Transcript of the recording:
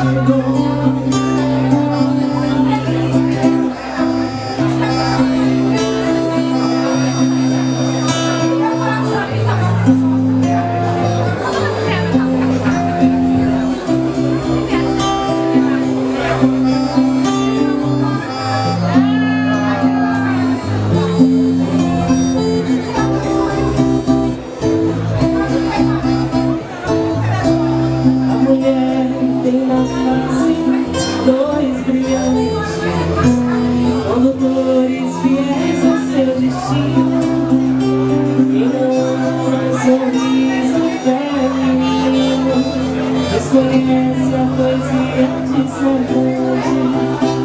I know Desconhece a poesia de saudade